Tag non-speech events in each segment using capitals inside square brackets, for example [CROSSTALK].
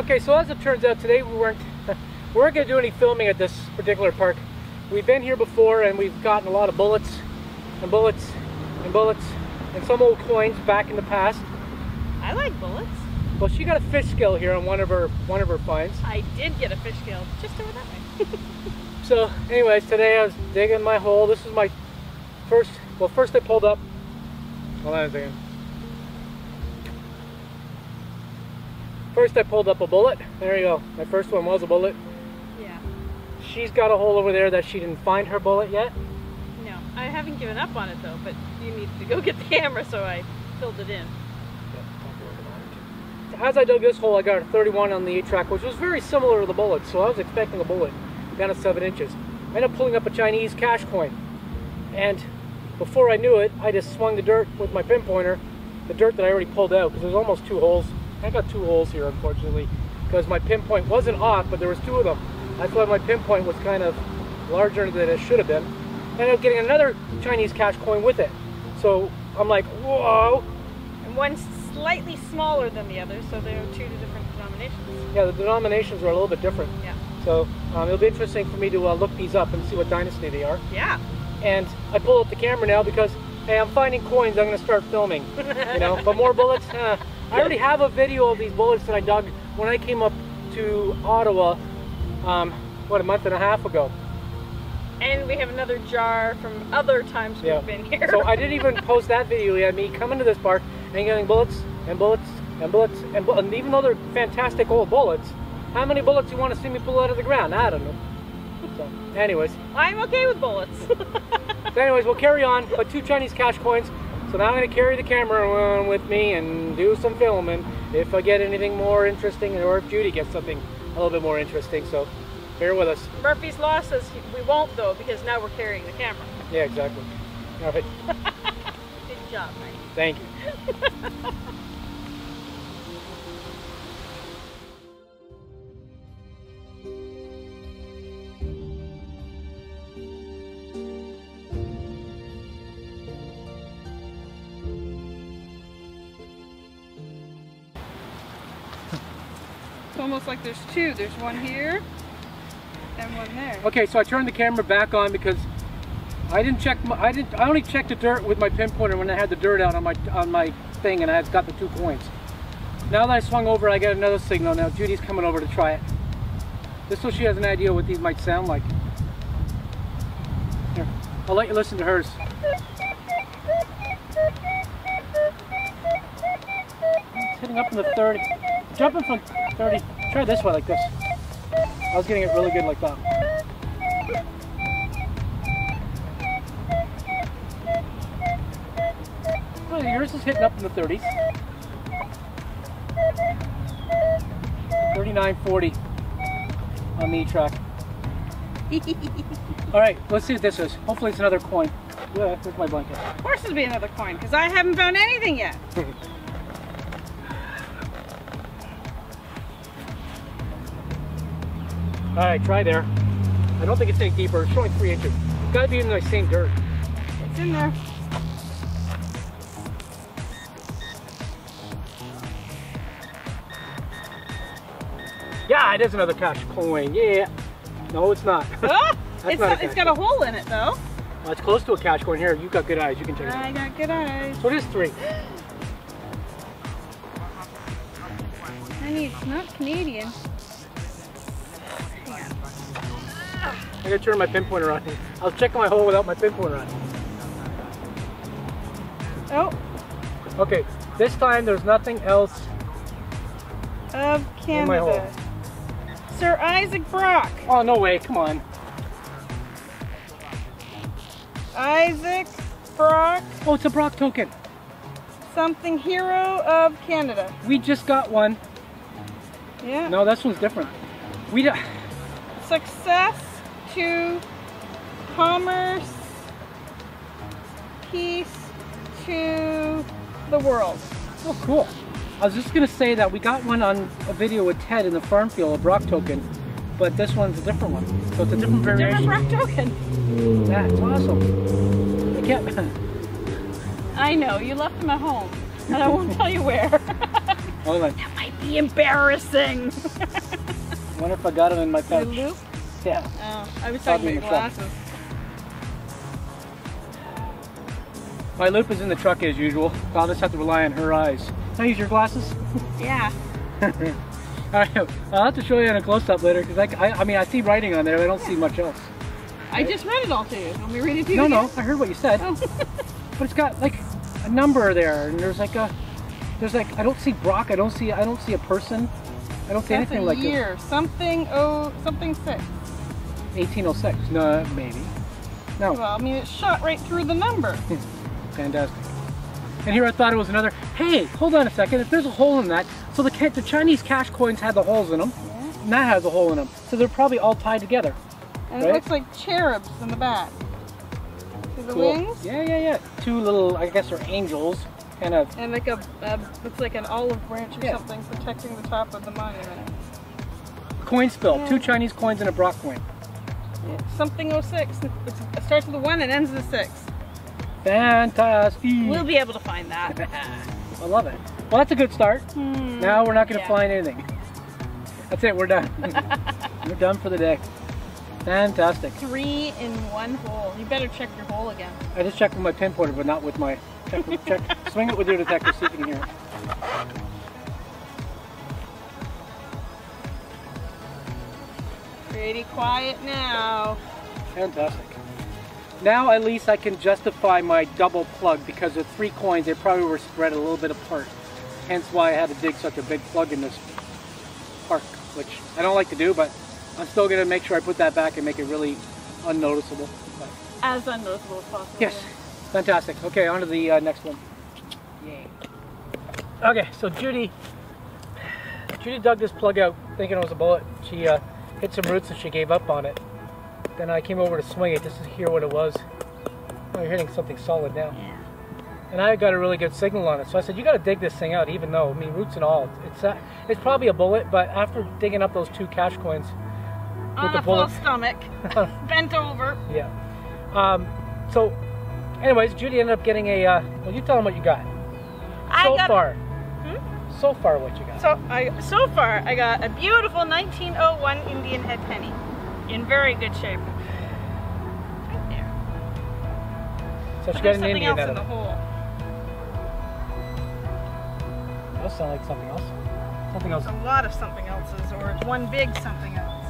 Okay, so as it turns out, today we weren't [LAUGHS] we weren't going to do any filming at this particular park. We've been here before and we've gotten a lot of bullets and bullets and bullets and some old coins back in the past. I like bullets. Well, she got a fish scale here on one of her one of her finds. I did get a fish scale just over that way. [LAUGHS] So, anyways, today I was digging my hole. This is my first. Well, first I pulled up. Hold on a second. First I pulled up a bullet. There you go. My first one was a bullet. yeah. She's got a hole over there that she didn't find her bullet yet. No, I haven't given up on it though, but you need to go get the [LAUGHS] camera, so I filled it in. As I dug this hole, I got a 31 on the 8 track, which was very similar to the bullet. So I was expecting a bullet down to 7 inches. I ended up pulling up a Chinese cash coin. And before I knew it, I just swung the dirt with my pinpointer, the dirt that I already pulled out, because there's almost two holes. I got two holes here, unfortunately, because my pinpoint wasn't off, but there was two of them. That's why my pinpoint was kind of larger than it should have been. And I ended up getting another Chinese cash coin with it. So I'm like, whoa, And one's slightly smaller than the other, so they're two different denominations. Yeah, the denominations are a little bit different. Yeah. So um, it'll be interesting for me to uh, look these up and see what dynasty they are. Yeah. And I pull up the camera now because, hey, I'm finding coins. I'm going to start filming. You know, [LAUGHS] but more bullets. Uh, I already have a video of these bullets that I dug when I came up to Ottawa. Um, what a month and a half ago. And we have another jar from other times we've Yeah. been here. So I [LAUGHS] didn't even post that video yet. Me coming to this park and getting bullets and bullets and bullets and, bu- and even though they're fantastic old bullets, how many bullets you want to see me pull out of the ground? I don't know. So, anyways. I'm okay with bullets. [LAUGHS] So anyways, we'll carry on. But two Chinese cash coins. So now I'm going to carry the camera around with me and do some filming if I get anything more interesting or if Judy gets something a little bit more interesting. So bear with us. Murphy's Law says we won't though, because now we're carrying the camera. Yeah, exactly. All right. [LAUGHS] Good job, Mike. Thank you. [LAUGHS] there's two. There's one here and one there. Okay, so I turned the camera back on because I didn't check. My, I didn't. I only checked the dirt with my pinpointer when I had the dirt out on my on my thing, and I got the two coins. Now that I swung over, I got another signal. Now Judy's coming over to try it. Just so she has an idea what these might sound like. Here, I'll let you listen to hers. It's hitting up in the 30. Jumping from 30. Try this way like this. I was getting it really good like that. Oh, yours is hitting up in the 30s. 39.40 on the E-track. [LAUGHS] All right, let's see what this is. Hopefully it's another coin. Yeah, where's my blanket? Of course it'll be another coin, because I haven't found anything yet. [LAUGHS] All right, try there. I don't think it's any deeper. It's only three inches. It's got to be in the same dirt. It's in there. Yeah, it is another cash coin. Yeah. No, it's not. [LAUGHS] Oh, it's, not a got, it's got a hole in it though. Well, it's close to a cash coin. Here, you've got good eyes. You can check it out. I got good eyes. So it is three. [GASPS] Honey, it's not Canadian. I gotta turn my pinpointer on. [LAUGHS] I was checking my hole without my pinpointer on. Oh, Okay, this time there's nothing else. of In my hole. Canada. Sir Isaac Brock. Oh, no way. Come on. Isaac Brock, Oh, it's a Brock token. something hero of Canada. We just got one. Yeah. No, this one's different. We don't. Success to commerce, peace to the world. Oh, cool. I was just gonna say that we got one on a video with Ted in the farm field, a Brock token, but this one's a different one. So it's a different variation. Different Brock token. That's awesome. I can't. [LAUGHS] I know, you left them at home. And I won't [LAUGHS] tell you where. [LAUGHS] That might be embarrassing. I wonder if I got them in my pouch. Yeah. Oh, I was talking about glasses. My loupe is in the truck as usual. I'll just have to rely on her eyes. Can I use your glasses? [LAUGHS] Yeah. [LAUGHS] Alright, I'll have to show you in a close-up later because I, I, I mean I see writing on there. I don't see much else. I just read it all to you. Want me read it to you No, again? no, I heard what you said. Oh. [LAUGHS] But it's got like a number there, and there's like a, there's like I don't see Brock. I don't see I don't see a person. I don't see That's anything a like year. Something oh something six. This. 1806. No, maybe. No, Well, I mean it shot right through the number. fantastic. And here I thought it was another. Hey, hold on a second. If there's a hole in that, so the the Chinese cash coins had the holes in them, and that has a hole in them. So they're probably all tied together. And Right. it looks like cherubs in the back. See the Cool. wings? Yeah, yeah, yeah. Two little, I guess they're angels, kind of. And like a, a looks like an olive branch or Yeah. something protecting the top of the monument. Coin spill. Yeah. Two Chinese coins and a Brock coin. Something 06. It starts with a one and ends with a six. Fantastic. We'll be able to find that. [LAUGHS] I love it. Well, that's a good start. Hmm. Now we're not going to Yeah. find anything. That's it. We're done. [LAUGHS] we're done for the day. Fantastic. Three in one hole. You better check your hole again. I just checked with my pinpointer, but not with my check. check [LAUGHS] swing it with your detector, see if you can hear it. Pretty quiet now. Fantastic. Now at least I can justify my double plug because the three coins they probably were spread a little bit apart. Hence why I had to dig such a big plug in this park, which I don't like to do, but I'm still gonna make sure I put that back and make it really unnoticeable. But As unnoticeable as possible. yes, fantastic. Okay, on to the uh, next one. Yay. Okay, so Judy, Judy dug this plug out thinking it was a bullet. She uh, hit some roots and she gave up on it. Then I came over to swing it just to hear what it was. Oh, you're hitting something solid now. Yeah. And I got a really good signal on it. So I said, you got to dig this thing out, even though, I mean, roots and all. It's uh, it's probably a bullet, but after digging up those two cash coins, On the a full bullet- stomach, [LAUGHS] bent over. yeah. Um, so, anyways, Judy ended up getting a, uh, well, you tell them what you got. I so got far. So far, what you got. So I so far I got a beautiful 1901 Indian head penny in very good shape. Right there. so But she got an Indian else in the hole. That sound like something else. Something else. There's a lot of something else's, or it's one big something else.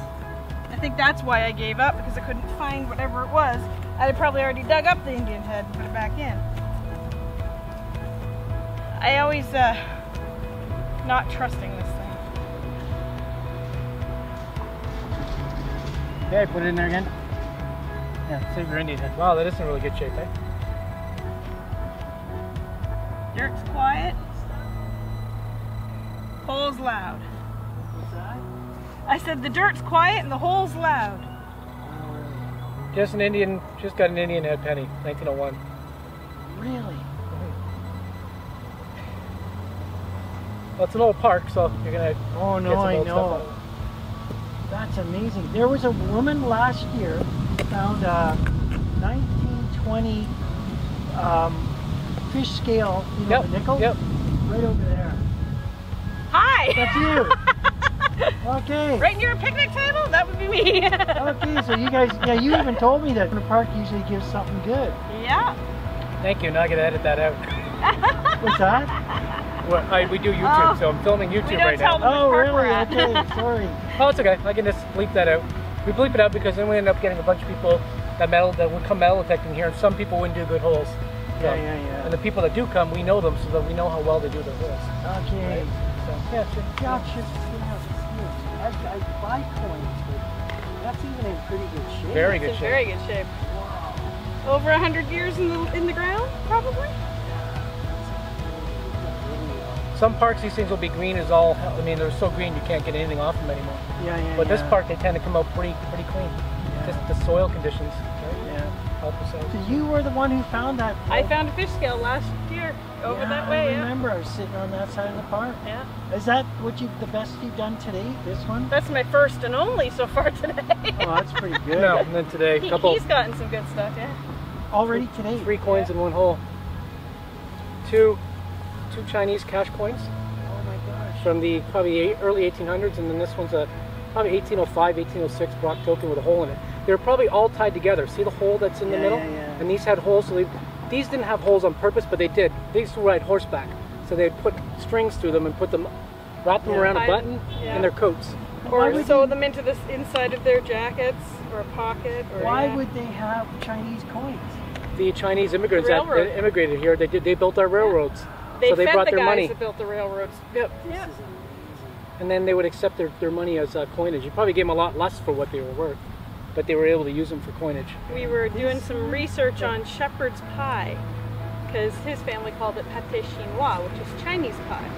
I think that's why I gave up because I couldn't find whatever it was. I had probably already dug up the Indian head and put it back in. I always uh, not trusting this thing. Okay, put it in there again. Yeah, save your Indian head. Wow, that is in really good shape, eh? Dirt's quiet. Hole's loud. I said the dirt's quiet and the hole's loud. Just an Indian, just got an Indian head penny, 1901. Really? Well, it's an old park, so you're gonna Oh get no, some I old know. out of it. That's amazing. There was a woman last year found a 1920 um, fish scale, you know, Yep, the nickel, yep. right over there. Hi! That's you. [LAUGHS] okay. right near a picnic table? That would be me. Okay, so you guys, yeah, you even told me that the park usually gives something good. yeah. Thank you. Now I gotta edit that out. What's that? [LAUGHS] Well, I, we do YouTube, Oh. so I'm filming YouTube We don't right tell now. them Oh, which park we're really? at. Okay, sorry. [LAUGHS] Oh, it's okay. I can just bleep that out. We bleep it out because then we end up getting a bunch of people that metal that would come metal detecting here, and some people wouldn't do good holes. So- Yeah, yeah, And the people that do come, we know them, so that we know how well they do their holes. Okay. Right? So yeah, sure. Gotcha. Yeah, it's. I, I buy coins, but that's even in pretty good shape. Very It's good in shape. very good shape. Over a hundred years in the in the ground, probably. Some parks, these things will be green as all. hell. I mean, they're so green you can't get anything off them anymore. Yeah, yeah. But this park, they tend to come out pretty, pretty clean. Just the soil conditions right, Yeah. help us out. So you were the one who found that. I found a fish scale last year over Yeah, that way. I Yeah. remember I was sitting on that side of the park. yeah. Is that what you the best you've done today? This one? That's my first and only so far [LAUGHS] today. Oh, that's pretty [LAUGHS] good. No, and then today, he, couple, has gotten some good stuff. Yeah. Already today. three coins in one hole. Two, two Chinese cash coins. Oh my god. from the probably early 1800s, and then this one's a probably 1805, 1806 Brock token with a hole in it. They were probably all tied together. See the hole that's in the middle? yeah, yeah. And these had holes, so they, these didn't have holes on purpose, but they did. They used to ride horseback, so they'd put strings through them and put them, wrap them Yeah. around a button yeah. in their coats. Or would sew you- them into the inside of their jackets or a pocket. Or Why yeah. would they have Chinese coins? The Chinese immigrants that that immigrated here, they did they built our railroads, They so they fed brought the their guys money. that built the railroads. Yep. Yeah. and then they would accept their, their money as uh, coinage. You probably gave them a lot less for what they were worth, but they were able to use them for coinage. We were doing some research on shepherd's pie because his family called it pâté chinois, which is Chinese pie.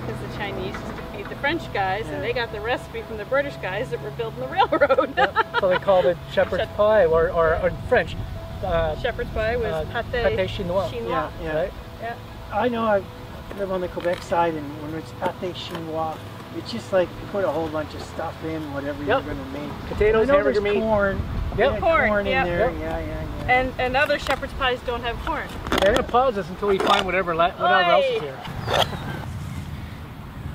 Because the Chinese used to feed the French guys, and they got the recipe from the British guys that were building the railroad. so they called it shepherd's Shep- pie, or, or, or French, uh, shepherd's pie was uh, pâté, pâté chinois. Yeah, yeah. Right? Yeah. I know I live on the Quebec side, and when it's pâté chinois, it's just like you put a whole bunch of stuff in, whatever Yep. you're gonna make. Potatoes, I know hamburger there's meat. corn. Yep. Yeah, Corn, corn in there. Yep. Yeah, yeah, yeah. And and other shepherd's pies don't have corn. They're gonna pause this until we find whatever whatever else is here.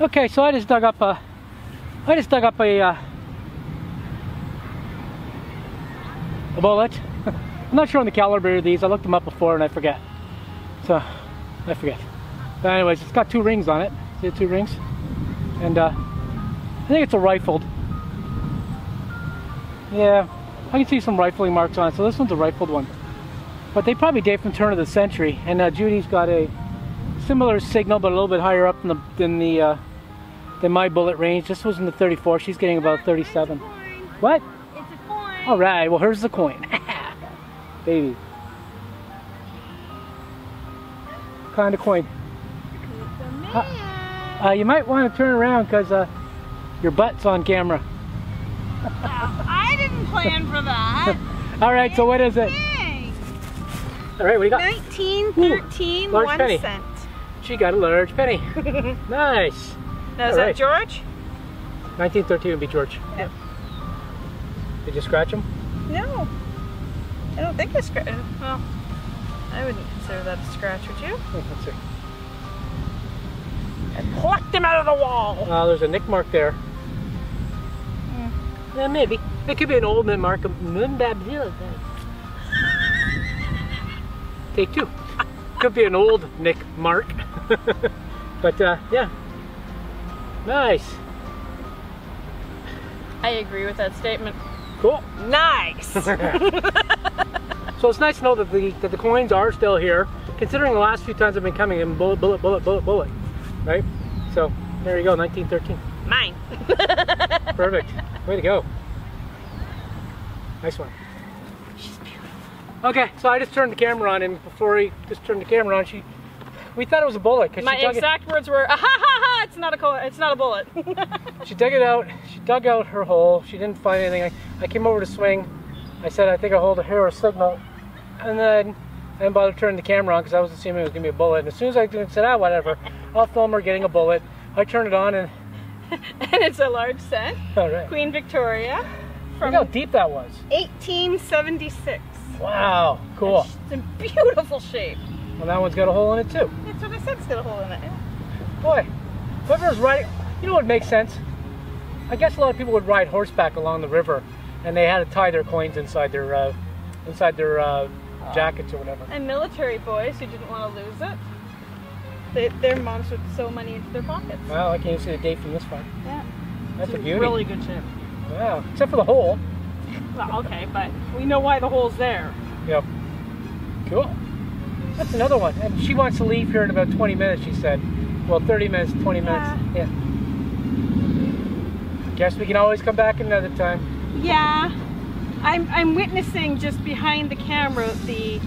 [LAUGHS] okay, so I just dug up a, I just dug up a, uh, a bullet. [LAUGHS] I'm not sure on the caliber of these. I looked them up before and I forget. So, I forget. But anyways, it's got two rings on it. See the two rings? And uh, I think it's a rifled. Yeah, I can see some rifling marks on it. So this one's a rifled one. But they probably date from turn of the century. And uh, Judy's got a similar signal, but a little bit higher up than the than the uh, than my bullet range. This was in the 34. She's getting about 37. What? It's a coin. All right. Well, here's the coin, [LAUGHS] baby. Kind of coin. Uh, you might want to turn around because uh, your butt's on camera. I didn't plan for that. [LAUGHS] All right. So what is it? All right. What do you got? 1913, large one penny. cent. She got a large penny. [LAUGHS] nice. Now, is All that right. George? 1913 would be George. Yep. Did you scratch him? No. I don't think I scratched. him. Well, I wouldn't consider that a scratch, would you? Oh, let's see. I plucked him out of the wall. Uh, there's a nick mark there. Yeah, maybe. It could be an old nick mark. of Munbab- Take two. [LAUGHS] Could be an old nick mark. [LAUGHS] but uh, yeah. Nice. I agree with that statement. Cool. Nice. [LAUGHS] So it's nice to know that the that the coins are still here, considering the last few times I've been coming in bullet, bullet, bullet, bullet, bullet. Right? So there you go, 1913. Mine. [LAUGHS] Perfect. Way to go. Nice one. She's beautiful. Okay, so I just turned the camera on, and before he just turned the camera on, she, we thought it was a bullet because My exact words were, [LAUGHS] ah, ha ha ha! It's not a co- It's not a bullet. [LAUGHS] She dug it out. She dug out her hole. She didn't find anything. I, I came over to swing. I said I think I hold a hair or signal, and then I didn't bother turning the camera on because I was assuming it was gonna be a bullet. And as soon as I said, ah, whatever, I'll film her getting a bullet. I turned it on, and [LAUGHS] and it's a large cent. all right. Queen Victoria Look from how deep that was. 1876. Wow, cool. It's in beautiful shape. Well, that one's got a hole in it too. That's what I said. It's got a hole in it. Boy, whoever's riding, you know what makes sense? I guess a lot of people would ride horseback along the river, and they had to tie their coins inside their uh, inside their uh, Um, jackets or whatever. And military boys who didn't want to lose it. They, their moms would sew money into their pockets. Wow, I can't even see the date from this far. Yeah. That's a in beauty. Really good shape. Wow, except for the hole. Well, okay, but we know why the hole's there. Yep. Cool. That's another one. And she wants to leave here in about 20 minutes. She said. Well, 30 minutes, 20 minutes. Yeah. Guess we can always come back another time. Yeah. I'm, I'm witnessing just behind the camera the,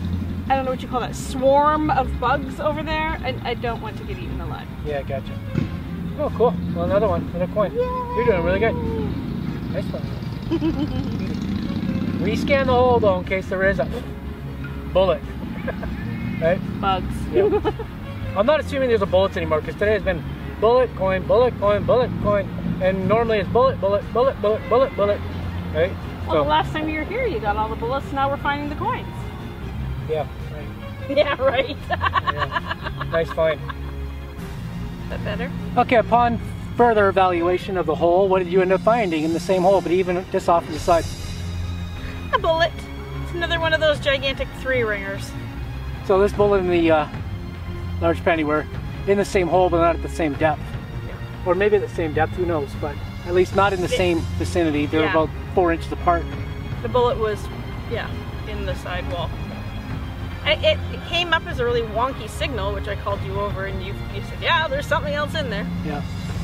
I don't know what you call that, swarm of bugs over there. And I don't want to get eaten alive. Yeah, gotcha. Oh, cool. Well, another one, another coin. You're doing really good. Nice one. [LAUGHS] Rescan the hole though, in case there is a bullet. [LAUGHS] right? Bugs. Yeah. I'm not assuming there's a bullets anymore because today has been bullet, coin, bullet, coin, bullet, coin, and normally it's bullet, bullet, bullet, bullet, bullet, bullet. Right? Well, the last time you were here, you got all the bullets. Now we're finding the coins. yeah, right. [LAUGHS] Yeah, right. Yeah. nice find. that better? Okay, upon further evaluation of the hole, what did you end up finding in the same hole, but even just off to the side? A bullet. It's another one of those gigantic three ringers. So this bullet and the uh, large penny were in the same hole, but not at the same depth. Or maybe at the same depth, who knows, but at least not in the same vicinity. They're Yeah. about four inches apart. The bullet was, yeah, in the sidewall. I, it, it came up as a really wonky signal, which I called you over, and you, you said, yeah, there's something else in there. Yeah.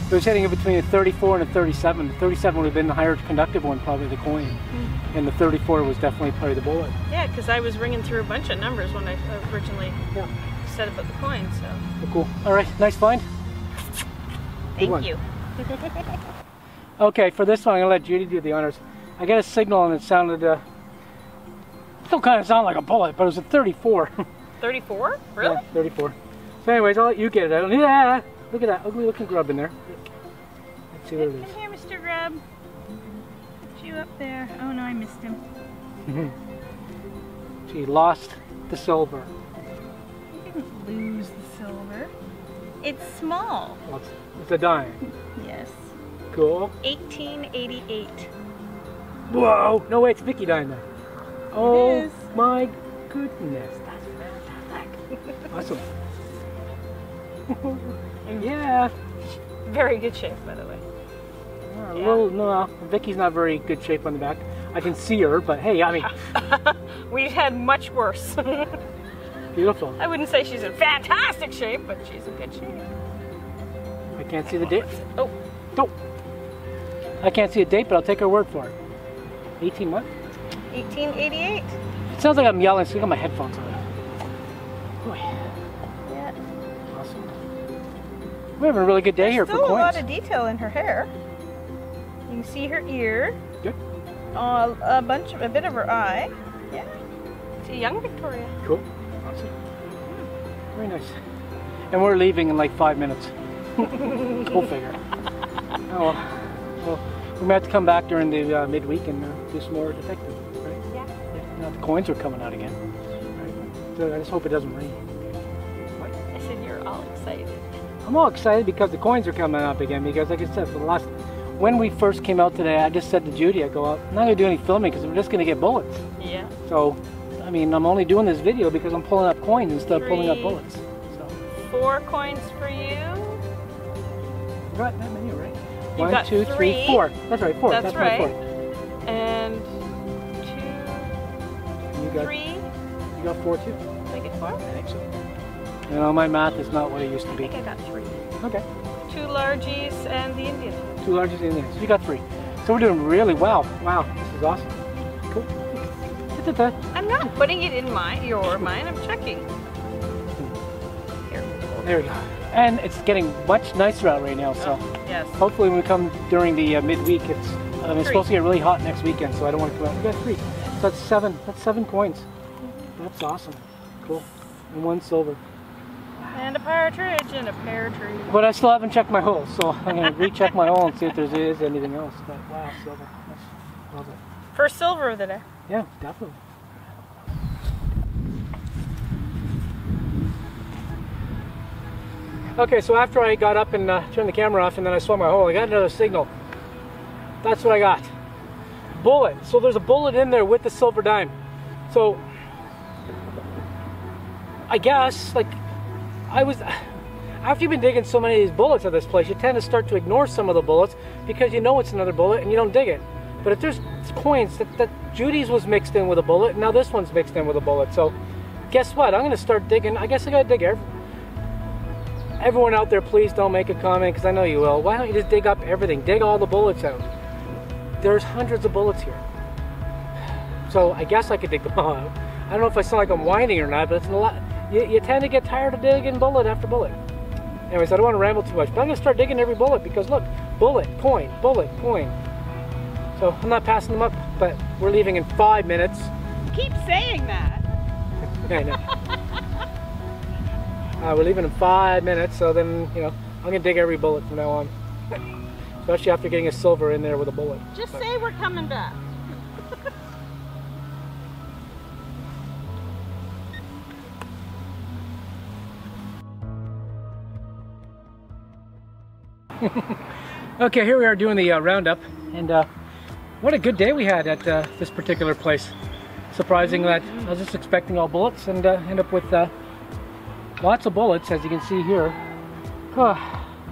It was hitting in between a 34 and a 37. The 37 would have been the higher conductive one, probably the coin. Mm-hmm. And the 34 was definitely probably the bullet. Yeah, because I was ringing through a bunch of numbers when I originally Yeah. said about the coin, so Oh, cool. All right, nice find. thank you. [LAUGHS] Okay, for this one, I'm gonna let Judy do the honors. I got a signal and it sounded, uh, still kind of sounded like a bullet, but it was a 34. [LAUGHS] 34? Really? yeah, 34. So anyways, I'll let you get it out. Yeah, look at that ugly looking grub in there. Let's see what it is. Come here, Mr. Grub. Put you up there. Oh no, I missed him. [LAUGHS] She lost the silver. You didn't lose the silver. It's small. Well, it's, it's a dime. [LAUGHS] Yes. Cool. 1888. Whoa! No way, it's Vicky then. Oh my goodness, that's fantastic. awesome. [LAUGHS] yeah. Very good shape, by the way. Yeah, a little, no, Vicky's not very good shape on the back. I can see her, but hey, I mean, [LAUGHS] We've had much worse. [LAUGHS] beautiful. I wouldn't say she's in fantastic shape, but she's in good shape. I can't see the date. Oh, No. I can't see a date, but I'll take her word for it. 18 what? 1888. It sounds like I'm yelling, so I got my headphones on. Boy, Yeah. awesome. We're having a really good day here Still for a lot of detail in her hair. You can see her ear. Good. Uh, a bunch of a bit of her eye. Yeah. It's a young Victoria. Cool. Awesome. Very nice. And we're leaving in like five minutes. [LAUGHS] Go figure. Oh, well. Well, we might have to come back during the uh, midweek and uh, do some more detective, right? Yeah. Yeah. Now the coins are coming out again. Right. So I just hope it doesn't rain. What? I said you're all excited. I'm all excited because the coins are coming up again. Because, like I said, for the last, when we first came out today, I just said to Judy, I go, I'm not going to do any filming because I'm just going to get bullets. Yeah. So, I mean, I'm only doing this video because I'm pulling up coins instead of pulling up bullets. So, Four coins for you. you got that many, right? You One, got two, three, three. four. That's right, four. That's That's, right. four. And two, You got, three. you got four too. Did I get four? I think so. You know, my math is not what it used to be. I think I got three. Okay. Two largies and the Indian. Two largest in there. So you got three. So we're doing really well. Wow, this is awesome. Cool. I'm not putting it in my your mine. I'm checking. Here. There we go. And it's getting much nicer out right now, so Yes. hopefully when we come during the uh, midweek, it's, um, it's supposed to get really hot next weekend, so I don't want to come out. We got three. So that's seven. That's seven coins. That's awesome. Cool. And one silver. And a partridge and a pear tree. But I still haven't checked my hole, so [LAUGHS] I'm going to recheck my hole and see if there is anything else. But wow, silver. That's lovely. First silver of the day. Yeah, definitely. Okay, so after I got up and uh, turned the camera off and then I saw my hole, I got another signal. That's what I got. Bullet. So there's a bullet in there with the silver dime. So I guess, like, I was. After you've been digging so many of these bullets at this place, you tend to start to ignore some of the bullets because you know it's another bullet and you don't dig it. But if there's coins that, that Judy's was mixed in with a bullet, now this one's mixed in with a bullet. So guess what? I'm gonna start digging. I guess I gotta dig every, everyone out there. Please don't make a comment because I know you will. Why don't you just dig up everything? Dig all the bullets out. There's hundreds of bullets here. So I guess I could dig them [LAUGHS] all out. I don't know if I sound like I'm whining or not, but it's a lot. You, you tend to get tired of digging bullet after bullet. Anyways, I don't want to ramble too much, but I'm gonna start digging every bullet because look, bullet, coin, bullet, coin. So I'm not passing them up, but we're leaving in five minutes. Keep saying that. [LAUGHS] Yeah, I know. [LAUGHS] uh, we're leaving in five minutes, so then you know I'm gonna dig every bullet from now on, especially after getting a silver in there with a bullet. Just say we're coming back. [LAUGHS] Okay, here we are doing the uh, roundup, and uh, what a good day we had at uh, this particular place. Surprising that I was just expecting all bullets and uh, end up with uh, lots of bullets, as you can see here. Oh,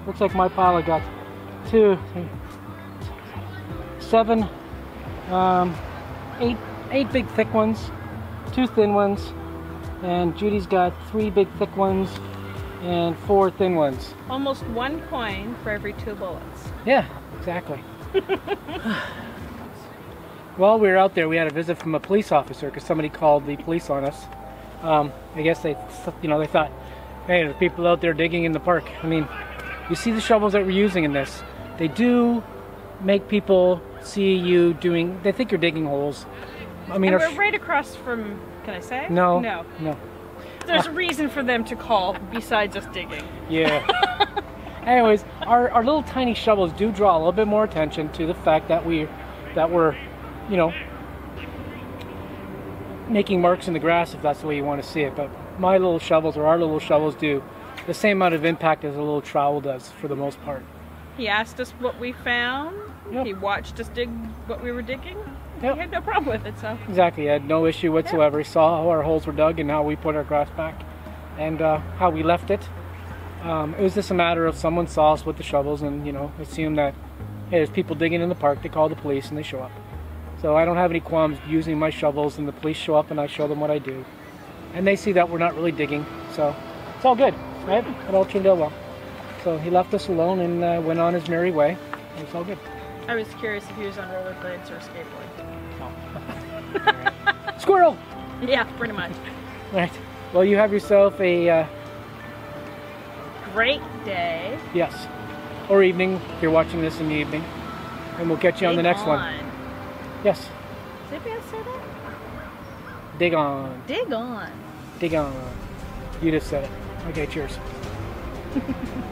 looks like my pile I got two, three, seven, um, eight, eight big thick ones, two thin ones, and Judy's got three big thick ones and four thin ones. Almost one coin for every two bullets. Yeah, exactly. [LAUGHS] While we were out there, we had a visit from a police officer because somebody called the police on us. Um, I guess they, you know, they thought, hey, there's people out there digging in the park. I mean, you see the shovels that we're using in this. They do make people see you doing. They think you're digging holes. I mean, we're right across from. Can I say? no, No. no. There's a reason for them to call besides us digging. Yeah. [LAUGHS] Anyways, our, our little tiny shovels do draw a little bit more attention to the fact that we that we're, you know, making marks in the grass if that's the way you want to see it. But my little shovels or our little shovels do the same amount of impact as a little trowel does for the most part. He asked us what we found. Yep. He watched us dig what we were digging. Yep. He had no problem with it, so. Exactly. I had no issue whatsoever. He saw how our holes were dug and how we put our grass back and uh, how we left it. Um, it was just a matter of someone saw us with the shovels and, you know, assumed that, hey, there's people digging in the park. They call the police and they show up. So I don't have any qualms using my shovels and the police show up and I show them what I do. And they see that we're not really digging. So it's all good, right? It all turned out well. So he left us alone and uh, went on his merry way. It was all good. I was curious if he was on rollerblades or skateboard. No. [LAUGHS] Squirrel! Yeah, pretty much. Right. Well, you have yourself a, uh, Great day. yes, or evening if you're watching this in the evening. And we'll catch you on the next one. Yes. Does anybody else say that? Dig on. Dig on. Dig on. You just said it. Okay, cheers. [LAUGHS]